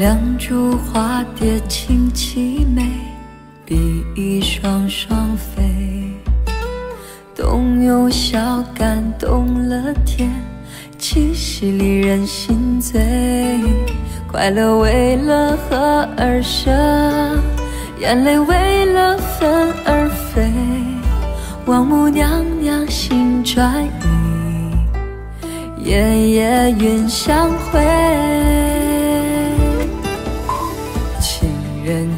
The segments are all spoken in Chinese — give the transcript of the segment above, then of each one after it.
两株花蝶轻凄美，比翼双双飞。冬有笑感动了天，七夕里人心醉。快乐为了合而生，眼泪为了分而飞。王母娘娘心转意，夜夜云相会。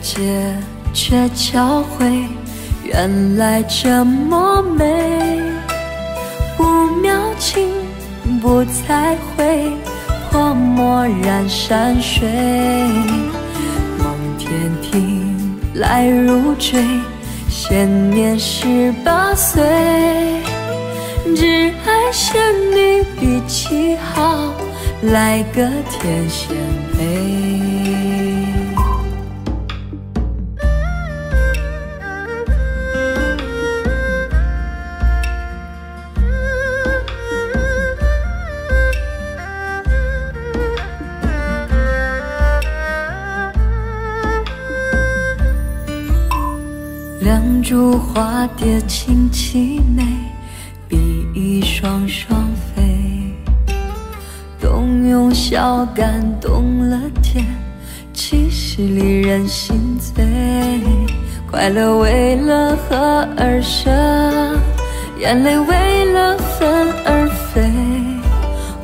人间却交汇，原来这么美。不描情，不再回，泼墨染山水。梦天庭来如坠，现年十八岁。只爱仙女比旗号，来个天仙配。两株花蝶轻凄美，比翼双双飞。冬用笑感动了天，七夕里人心醉。快乐为了合而生，眼泪为了分而飞。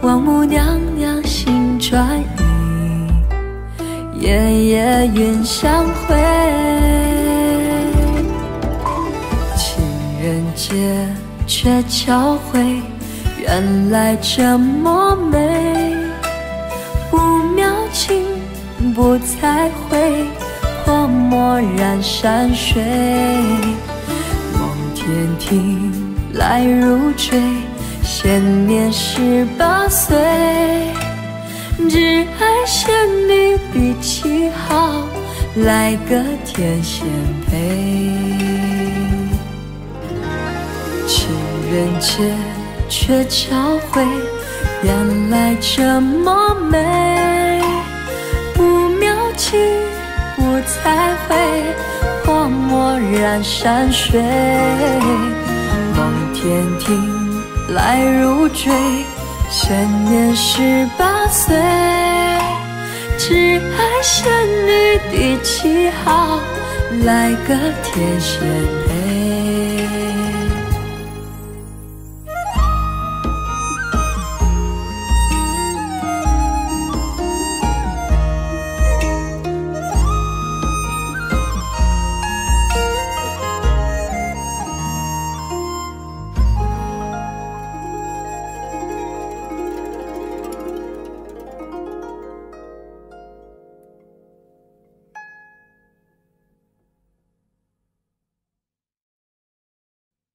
王母娘娘心转意，夜夜云相会。人间却交会，原来这么美。不描情，不再回，泼墨染山水。梦天庭来如追，现年十八岁。只爱仙女比旗号，来个天仙配。人间却教会，原来这么美。不描情，不再回，泼墨染山水。望天庭来如追，现年十八岁。只爱仙女第七号，来个天仙配。